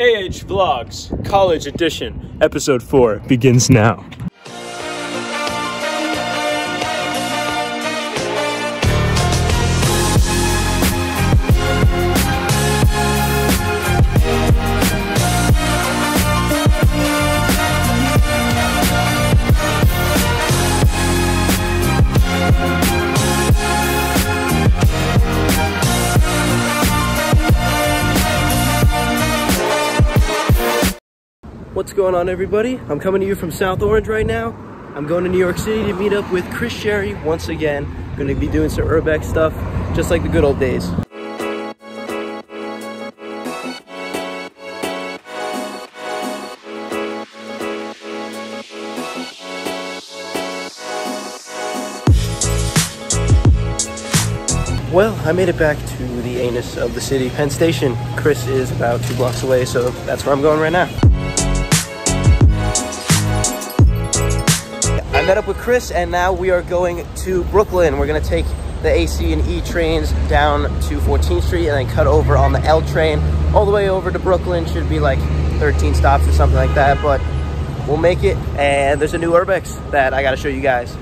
AH Vlogs, College Edition, Episode 4 begins now. What's going on, everybody? I'm coming to you from South Orange right now. I'm going to New York City to meet up with Chris Sherry once again. Going to be doing some Urbex stuff, just like the good old days. Well, I made it back to the anus of the city, Penn Station. Chris is about two blocks away, so that's where I'm going right now. Met up with Chris and now we are going to Brooklyn. We're gonna take the AC and E trains down to 14th Street and then cut over on the L train all the way over to Brooklyn. Should be like 13 stops or something like that, but we'll make it. And there's a new Urbex that I gotta show you guys.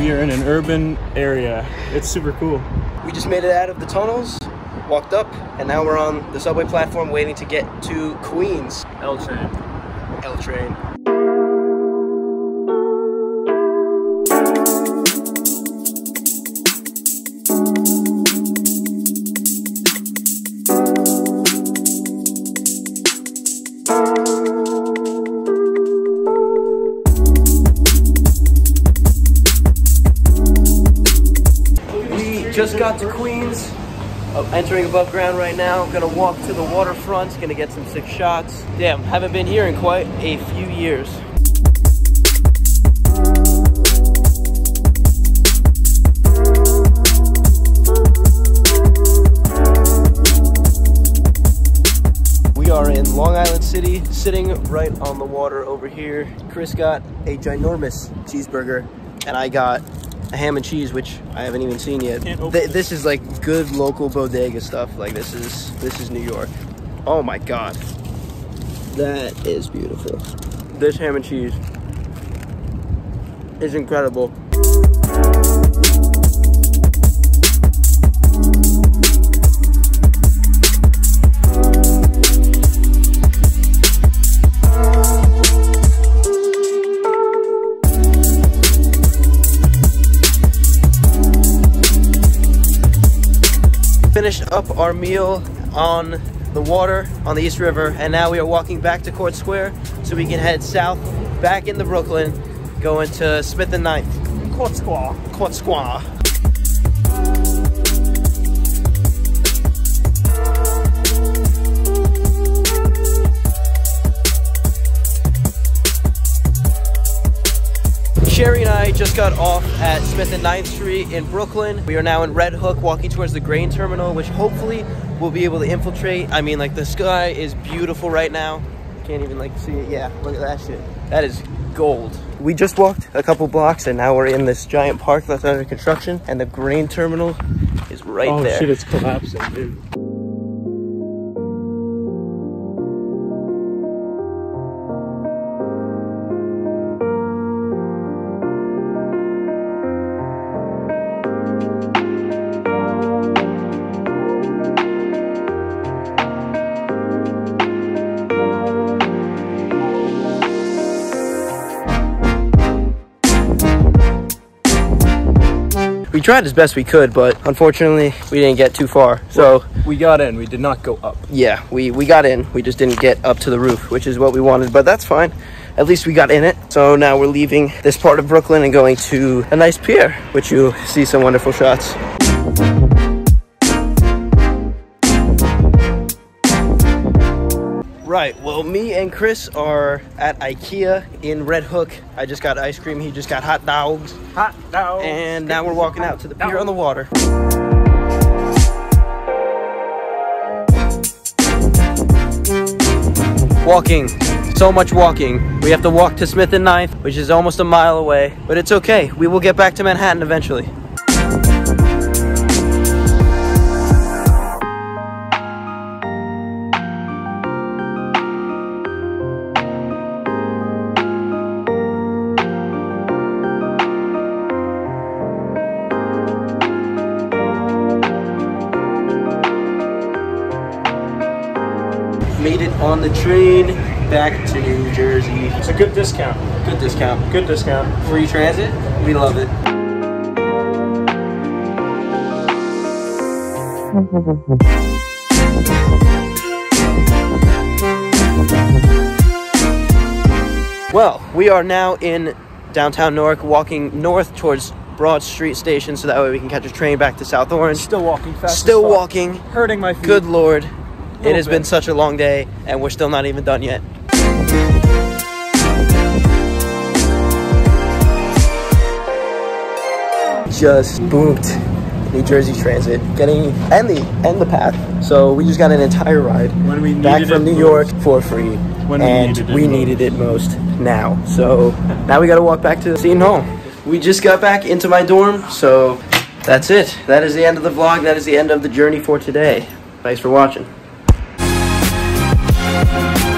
We are in an urban area. It's super cool. We just made it out of the tunnels, walked up, and now we're on the subway platform waiting to get to Queens. L train. L train. Just got to Queens. Entering above ground right now. Gonna walk to the waterfront. Gonna get some sick shots. Damn, haven't been here in quite a few years. We are in Long Island City, sitting right on the water over here. Chris got a ginormous cheeseburger, and I got a ham and cheese, which I haven't even seen yet. Th- this is like good local bodega stuff. Like this is this is New York. Oh my god, that is beautiful. This ham and cheese is incredible. Up our meal on the water on the East River, and now we are walking back to Court Square so we can head south back into Brooklyn, going to Smith and Ninth. Court Square. Court Square. Just got off at Smith and 9th Street in Brooklyn. We are now in Red Hook walking towards the grain terminal, which hopefully we'll be able to infiltrate. I mean, like, the sky is beautiful right now. Can't even, like, see it. Yeah, look at that shit. That is gold. We just walked a couple blocks and now we're in this giant park that's under construction and the grain terminal is right oh there. shit, it's collapsing, dude. We tried as best we could, but unfortunately, we didn't get too far. So, We got in, we did not go up. yeah, we, we got in. We just didn't get up to the roof, which is what we wanted, but that's fine. At least we got in it. So now we're leaving this part of Brooklyn and going to a nice pier, which you'll see some wonderful shots. Right, well, me and Chris are at IKEA in Red Hook. I just got ice cream, he just got hot dogs. Hot dogs. And now we're walking out to the pier on the water. Walking. So much walking. We have to walk to Smith and Ninth, which is almost a mile away. But it's okay. We will get back to Manhattan eventually. Made it on the train back to New Jersey. It's a good discount. Good discount. Good discount. Free transit. We love it. Well, we are now in downtown Newark, walking north towards Broad Street Station, so that way we can catch a train back to South Orange. Still walking fast. Still walking. Hurting my feet. Good lord. It Little has been such a long day, and we're still not even done yet. Just booked New Jersey Transit, getting and the and the path. So we just got an entire ride When we back from it New York most. for free, When we and needed it we most. needed it most now. So now we got to walk back to Seton Hall. We just got back into my dorm, so that's it. That is the end of the vlog. That is the end of the journey for today. Thanks for watching. Thank